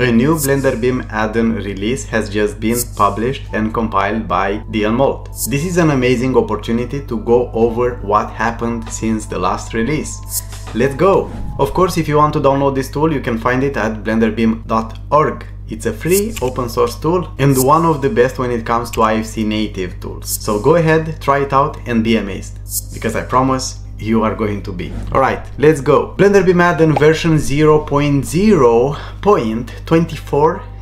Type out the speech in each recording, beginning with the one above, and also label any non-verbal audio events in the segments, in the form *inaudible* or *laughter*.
A new Blender BIM add-on release has just been published and compiled by Dion Moult. This is an amazing opportunity to go over what happened since the last release. Let's go! Of course, if you want to download this tool, you can find it at blenderbim.org. It's a free open source tool and one of the best when it comes to IFC native tools. So go ahead, try it out and be amazed. Because I promise you are going to be. Alright, let's go. Blender BIM add-on version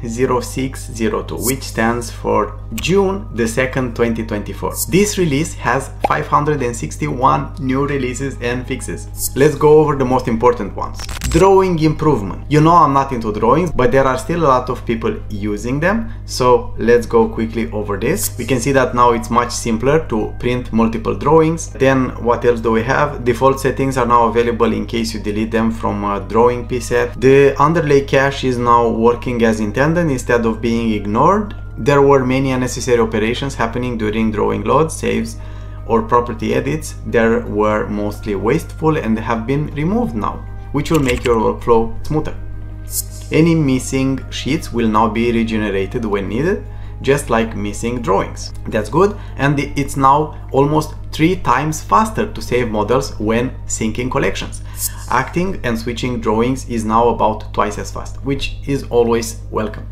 0.0.240602 which stands for June the 2nd 2024. This release has 561 new releases and fixes. Let's go over the most important ones. Drawing improvement. You know I'm not into drawings but there are still a lot of people using them so let's go quickly over this. We can see that now it's much simpler to print multiple drawings. Then what else do we have? Default settings are now available in case you delete them from a drawing preset. The underlay cache is now working as intended instead of being ignored there were many unnecessary operations happening during drawing loads, saves, or property edits. There were mostly wasteful and have been removed now, which will make your workflow smoother. Any missing sheets will now be regenerated when needed, just like missing drawings. That's good, and it's now almost three times faster to save models when syncing collections. Acting and switching drawings is now about twice as fast, which is always welcome.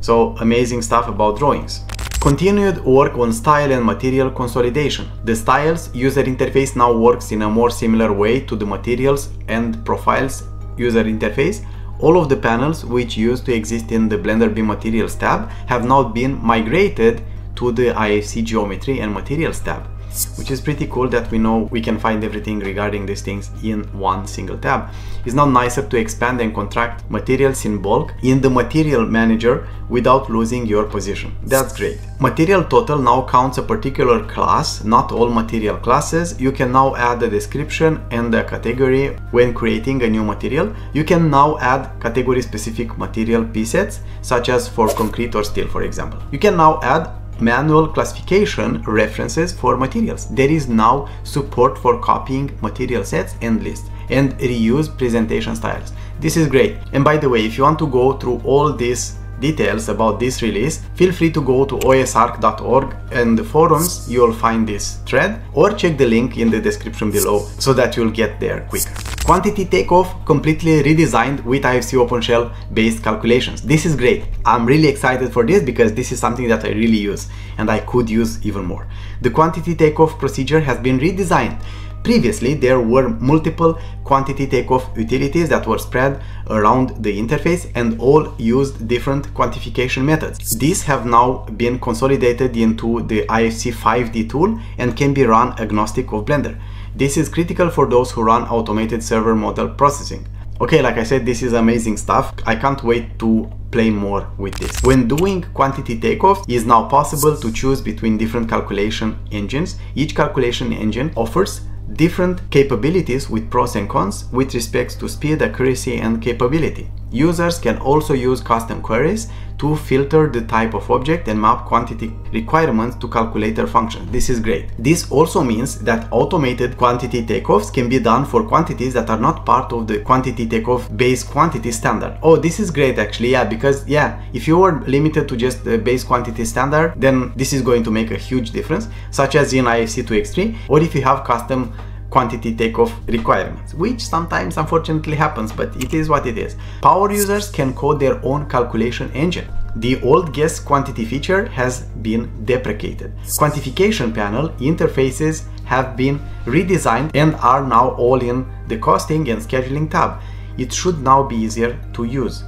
So amazing stuff about drawings. Continued work on style and material consolidation. The styles user interface now works in a more similar way to the materials and profiles user interface. All of the panels which used to exist in the Blender BIM Materials tab have now been migrated to the IFC Geometry and Materials tab which is pretty cool that we know we can find everything regarding these things in one single tab. It's now nicer to expand and contract materials in bulk in the material manager without losing your position. That's great. Material total now counts a particular class, not all material classes. You can now add a description and a category when creating a new material. You can now add category specific material presets, such as for concrete or steel, for example. You can now add manual classification references for materials. There is now support for copying material sets and lists and reuse presentation styles. This is great. And by the way, if you want to go through all these details about this release, feel free to go to osarch.org and the forums you'll find this thread or check the link in the description below so that you'll get there quicker. Quantity takeoff completely redesigned with IFC OpenShell based calculations. This is great. I'm really excited for this because this is something that I really use and I could use even more. The quantity takeoff procedure has been redesigned Previously, there were multiple quantity takeoff utilities that were spread around the interface and all used different quantification methods. These have now been consolidated into the IFC 5D tool and can be run agnostic of Blender. This is critical for those who run automated server model processing. Okay, like I said, this is amazing stuff. I can't wait to play more with this. When doing quantity takeoff, it is now possible to choose between different calculation engines. Each calculation engine offers different capabilities with pros and cons with respect to speed, accuracy and capability. Users can also use custom queries to filter the type of object and map quantity requirements to calculator functions. This is great. This also means that automated quantity takeoffs can be done for quantities that are not part of the quantity takeoff base quantity standard. Oh, this is great actually, yeah, because yeah, if you were limited to just the base quantity standard, then this is going to make a huge difference, such as in IFC 2x3, or if you have custom quantity takeoff requirements, which sometimes unfortunately happens, but it is what it is. Power users can code their own calculation engine. The old guess quantity feature has been deprecated. Quantification panel interfaces have been redesigned and are now all in the costing and scheduling tab. It should now be easier to use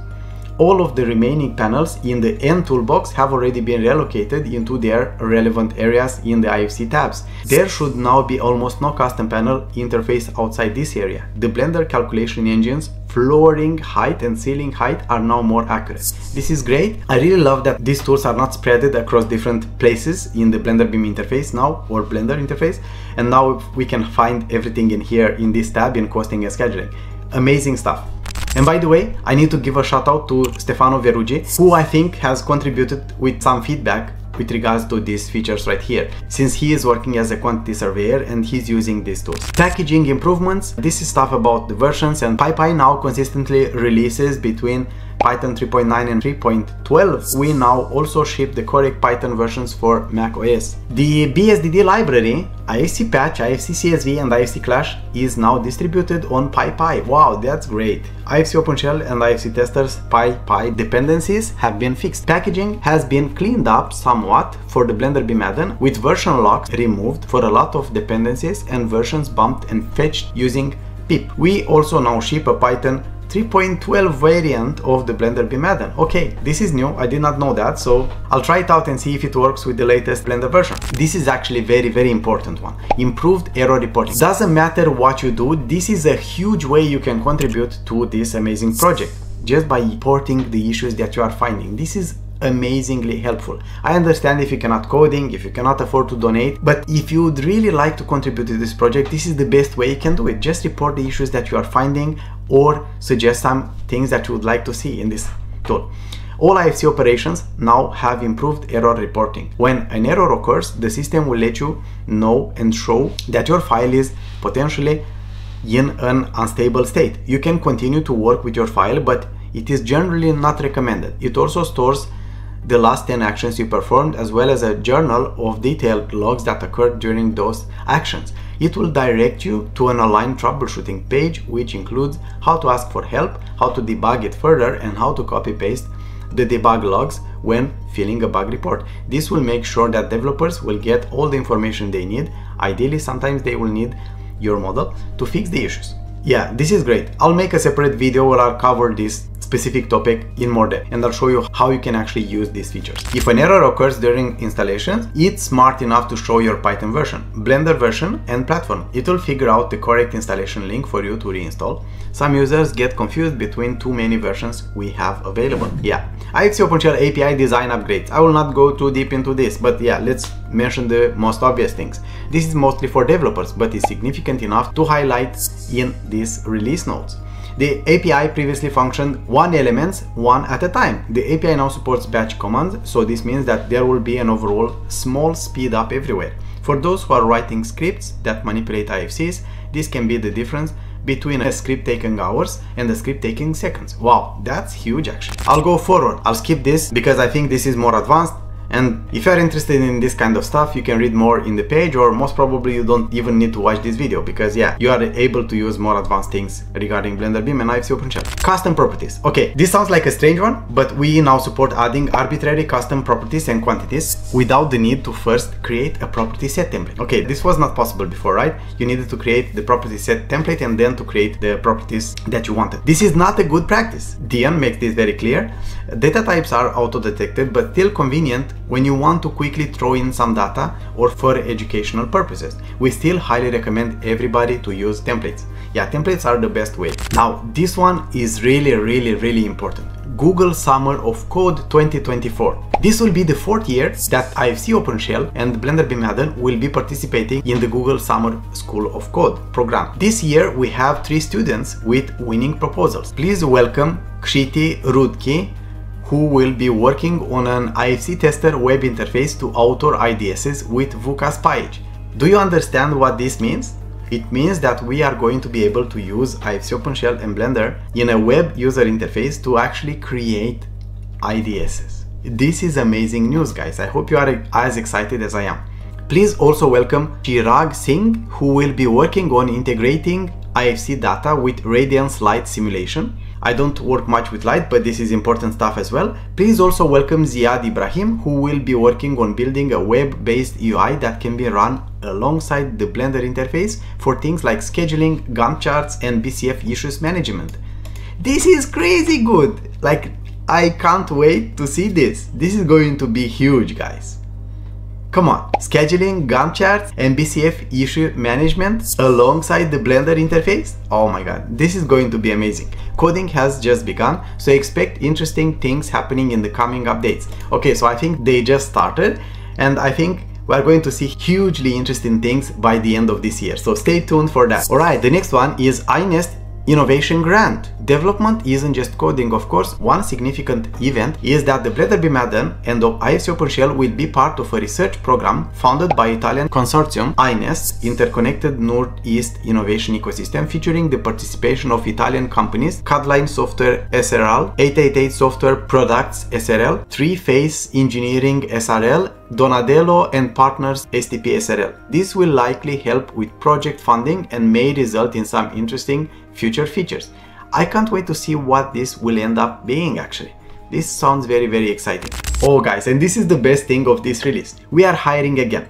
all of the remaining panels in the N toolbox have already been relocated into their relevant areas in the IFC tabs. There should now be almost no custom panel interface outside this area. The Blender calculation engines flooring height and ceiling height are now more accurate. This is great. I really love that these tools are not spreaded across different places in the Blender BIM interface now or Blender interface and now we can find everything in here in this tab in costing and scheduling. Amazing stuff. And by the way, I need to give a shout out to Stefano Veruggi, who I think has contributed with some feedback with regards to these features right here, since he is working as a quantity surveyor and he's using these tools. Packaging improvements, this is stuff about the versions and PyPI now consistently releases between Python 3.9 and 3.12, we now also ship the correct Python versions for Mac OS. The BSDD library, IFC Patch, IFC CSV, and IFC Clash is now distributed on PyPI. Wow, that's great. IFC OpenShell and IFC Testers PyPI dependencies have been fixed. Packaging has been cleaned up somewhat for the Blender BIM add-on with version locks removed for a lot of dependencies and versions bumped and fetched using pip. We also now ship a Python 3.12 variant of the Blender BIM add-on. Okay, this is new, I did not know that, so I'll try it out and see if it works with the latest Blender version. This is actually very, very important one. Improved error reporting. Doesn't matter what you do, this is a huge way you can contribute to this amazing project just by reporting the issues that you are finding. This is amazingly helpful. I understand if you cannot coding, if you cannot afford to donate, but if you would really like to contribute to this project, this is the best way you can do it. Just report the issues that you are finding or suggest some things that you would like to see in this tool. All IFC operations now have improved error reporting. When an error occurs, the system will let you know and show that your file is potentially in an unstable state. You can continue to work with your file, but it is generally not recommended. It also stores the last 10 actions you performed as well as a journal of detailed logs that occurred during those actions. It will direct you to an aligned troubleshooting page which includes how to ask for help, how to debug it further and how to copy paste the debug logs when filling a bug report. This will make sure that developers will get all the information they need. Ideally, sometimes they will need your model to fix the issues. Yeah, this is great. I'll make a separate video where I'll cover this specific topic in more depth and I'll show you how you can actually use these features. If an error occurs during installation, it's smart enough to show your Python version, Blender version and platform. It will figure out the correct installation link for you to reinstall. Some users get confused between too many versions we have available. Yeah, IFC OpenShell API design upgrades. I will not go too deep into this, but yeah, let's mention the most obvious things. This is mostly for developers, but is significant enough to highlight in these release notes. The API previously functioned one elements one at a time. The API now supports batch commands, so this means that there will be an overall small speed up everywhere. For those who are writing scripts that manipulate IFCs, this can be the difference between a script taking hours and a script taking seconds. Wow, that's huge actually. I'll go forward. I'll skip this because I think this is more advanced and if you're interested in this kind of stuff, you can read more in the page or most probably you don't even need to watch this video because yeah, you are able to use more advanced things regarding Blender BIM and IFC OpenShell. Custom properties. Okay, this sounds like a strange one, but we now support adding arbitrary custom properties and quantities without the need to first create a property set template. Okay, this was not possible before, right? You needed to create the property set template and then to create the properties that you wanted. This is not a good practice. Dion makes this very clear. Data types are auto-detected, but still convenient when you want to quickly throw in some data or for educational purposes. We still highly recommend everybody to use templates. Yeah, templates are the best way. Now, this one is really, really, really important. Google Summer of Code 2024. This will be the fourth year that IFC OpenShell and Blender BIM add will be participating in the Google Summer School of Code program. This year we have three students with winning proposals. Please welcome Kshiti Rudki, who will be working on an IFC tester web interface to author IDSs with Vukas Pajic. Do you understand what this means? It means that we are going to be able to use IFC OpenShell and Blender in a web user interface to actually create IDSs. This is amazing news guys, I hope you are as excited as I am. Please also welcome Chirag Singh who will be working on integrating IFC data with Radiance Light Simulation I don't work much with light, but this is important stuff as well. Please also welcome Ziad Ibrahim, who will be working on building a web-based UI that can be run alongside the Blender interface for things like scheduling, Gantt charts, and BCF issues management. This is crazy good! Like, I can't wait to see this. This is going to be huge, guys. Come on, scheduling, Gantt charts, and BCF issue management alongside the Blender interface? Oh my god, this is going to be amazing. Coding has just begun, so expect interesting things happening in the coming updates. Okay, so I think they just started, and I think we're going to see hugely interesting things by the end of this year, so stay tuned for that. Alright, the next one is iNest Innovation Grant. Development isn't just coding, of course. One significant event is that the Blender BIM add-on and the IFC OpenShell will be part of a research program funded by Italian consortium INEST, Interconnected Northeast Innovation Ecosystem, featuring the participation of Italian companies Cadline Software SRL, 888 Software Products SRL, Three Phase Engineering SRL, Donadello and partners STP SRL. This will likely help with project funding and may result in some interesting future features. I can't wait to see what this will end up being actually. This sounds very very exciting. Oh guys, and this is the best thing of this release. We are hiring again.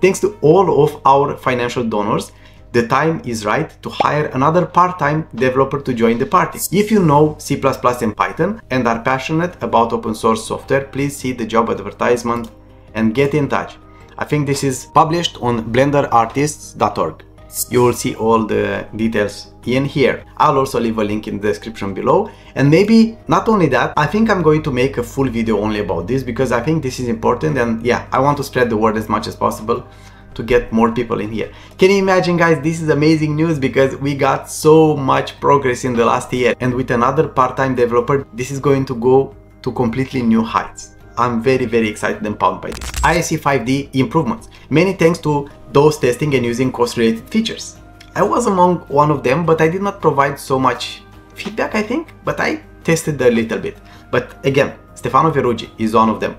Thanks to all of our financial donors, the time is right to hire another part-time developer to join the party. If you know C++ and Python and are passionate about open source software, please see the job advertisement and get in touch. I think this is published on blenderartists.org. You will see all the details in here. I'll also leave a link in the description below. And maybe not only that, I think I'm going to make a full video only about this because I think this is important and yeah, I want to spread the word as much as possible to get more people in here. Can you imagine guys, this is amazing news because we got so much progress in the last year and with another part-time developer, this is going to go to completely new heights. I'm very very excited and pumped by this. IFC 5D improvements, many thanks to those testing and using cost related features. I was among one of them but I did not provide so much feedback I think, but I tested a little bit. But again, Stefano Veruggi is one of them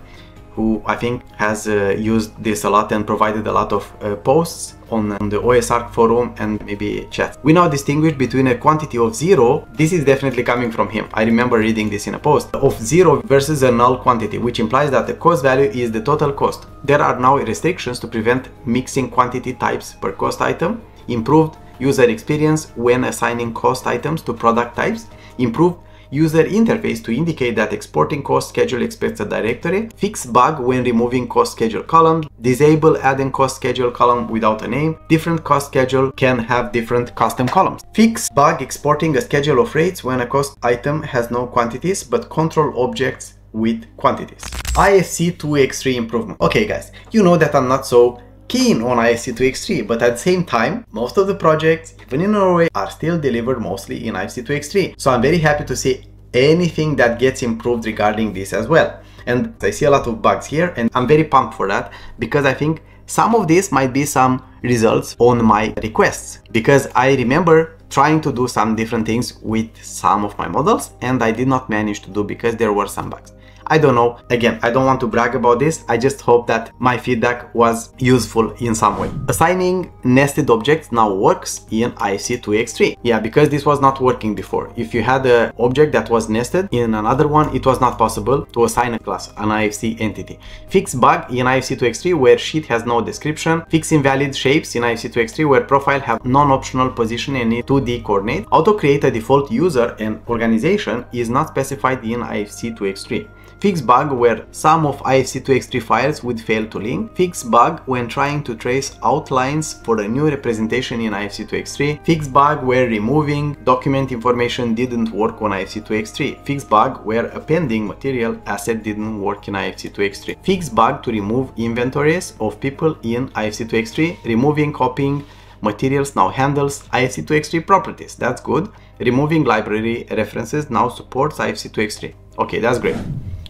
who I think has uh, used this a lot and provided a lot of uh, posts on, on, the OSArch forum and maybe chat. We now distinguish between a quantity of zero, this is definitely coming from him. I remember reading this in a post, of zero versus a null quantity, which implies that the cost value is the total cost. There are now restrictions to prevent mixing quantity types per cost item, improved user experience when assigning cost items to product types, improved user interface to indicate that exporting cost schedule expects a directory, fix bug when removing cost schedule column, disable adding cost schedule column without a name, different cost schedule can have different custom columns. Fix bug exporting a schedule of rates when a cost item has no quantities but control objects with quantities. IFC 2x3 improvement. Okay guys, you know that I'm not so keen on IFC2X3, but at the same time, most of the projects, even in Norway, are still delivered mostly in IFC2X3. So I'm very happy to see anything that gets improved regarding this as well. And I see a lot of bugs here and I'm very pumped for that because I think some of this might be some results on my requests because I remember trying to do some different things with some of my models and I did not manage to do because there were some bugs. I don't know. Again, I don't want to brag about this. I just hope that my feedback was useful in some way. Assigning nested objects now works in IFC 2x3. Yeah, because this was not working before. If you had an object that was nested in another one, it was not possible to assign a class, an IFC entity. Fix bug in IFC 2x3 where sheet has no description. Fix invalid shapes in IFC 2x3 where profile have non-optional position and 2D coordinate. Auto create a default user and organization is not specified in IFC 2x3. Fix bug where some of IFC2X3 files would fail to link. Fix bug when trying to trace outlines for a new representation in IFC2X3. Fix bug where removing document information didn't work on IFC2X3. Fix bug where appending material asset didn't work in IFC2X3. Fix bug to remove inventories of people in IFC2X3. Removing copying materials now handles IFC2X3 properties. That's good. Removing library references now supports IFC2X3. Okay, that's great.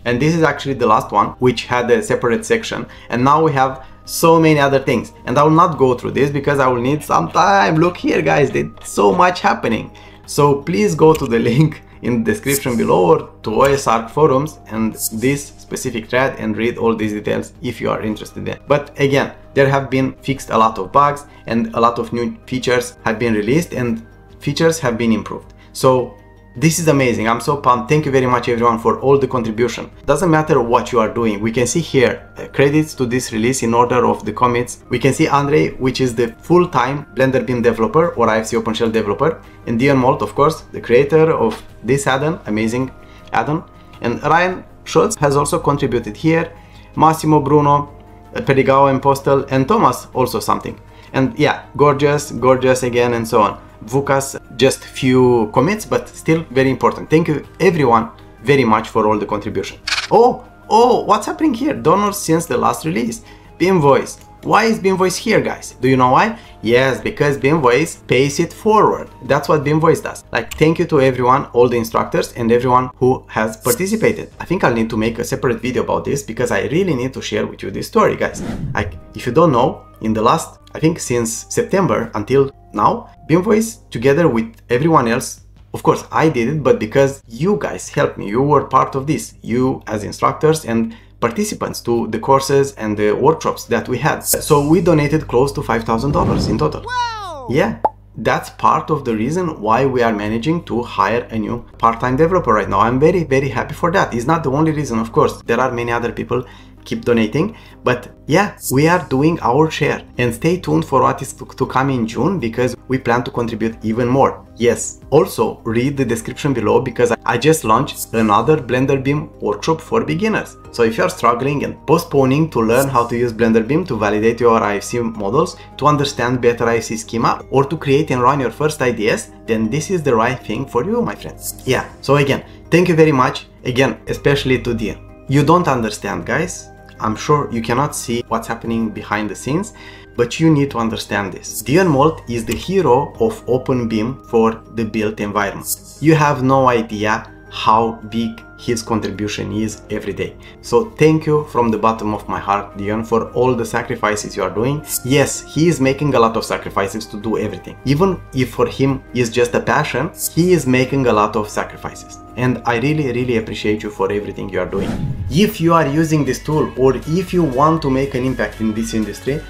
And this is actually the last one, which had a separate section. And now we have so many other things. And I will not go through this because I will need some time. Look here, guys, there's so much happening. So please go to the *laughs* link in the description below or to OSArch forums and this specific thread and read all these details if you are interested in. But again, there have been fixed a lot of bugs and a lot of new features have been released and features have been improved. So this is amazing. I'm so pumped. Thank you very much everyone for all the contribution. Doesn't matter what you are doing. We can see here uh, credits to this release in order of the commits. We can see Andre, which is the full-time Blender BIM developer or IFC OpenShell developer. And Dion Moult, of course, the creator of this add-on, amazing add-on. And Ryan Schultz has also contributed here. Massimo Bruno, uh, Perdigão and Postle, and Thomas also something. And yeah, gorgeous, gorgeous again, and so on. Vukas just few commits, but still very important. Thank you everyone very much for all the contribution. Oh, oh, what's happening here? Donors since the last release. BIM Voice. Why is BIMvoice here, guys? Do you know why? Yes, because BIMvoice pays it forward. That's what BIMvoice does. Like, thank you to everyone, all the instructors and everyone who has participated. I think I'll need to make a separate video about this because I really need to share with you this story, guys. Like, if you don't know, in the last, I think since September until now, BIMvoice, together with everyone else, of course, I did it, but because you guys helped me, you were part of this, you as instructors and participants to the courses and the workshops that we had. So we donated close to $5,000 in total. Wow. Yeah, that's part of the reason why we are managing to hire a new part-time developer right now. I'm very, very happy for that. It's not the only reason, of course. There are many other people keep donating. But yeah, we are doing our share and stay tuned for what is to, come in June because we plan to contribute even more. Yes, also read the description below because I just launched another Blender BIM workshop for beginners. So if you're struggling and postponing to learn how to use Blender BIM to validate your IFC models, to understand better IFC schema, or to create and run your first ideas, then this is the right thing for you, my friends. Yeah, so again, thank you very much, again, especially to Dean. You don't understand, guys. I'm sure you cannot see what's happening behind the scenes, but you need to understand this. Dion Moult is the hero of OpenBIM for the built environment. You have no idea how big his contribution is every day. So thank you from the bottom of my heart, Dion, for all the sacrifices you are doing. Yes, he is making a lot of sacrifices to do everything. Even if for him is just a passion, he is making a lot of sacrifices. And I really, really appreciate you for everything you are doing. If you are using this tool or if you want to make an impact in this industry,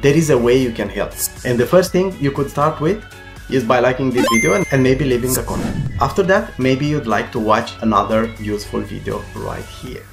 there is a way you can help. And the first thing you could start with is by liking this video and maybe leaving a comment. After that, maybe you'd like to watch another useful video right here.